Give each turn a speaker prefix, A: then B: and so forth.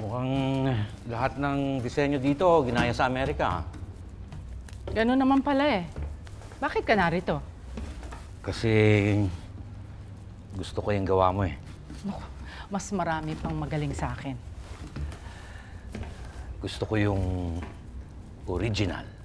A: Mukhang lahat ng disenyo dito ginaya sa Amerika.
B: Ganun naman pala eh. Bakit ka narito?
A: Kasi gusto ko yung gawa mo eh.
B: Naku, mas marami pang magaling sa akin.
A: Gusto ko yung original.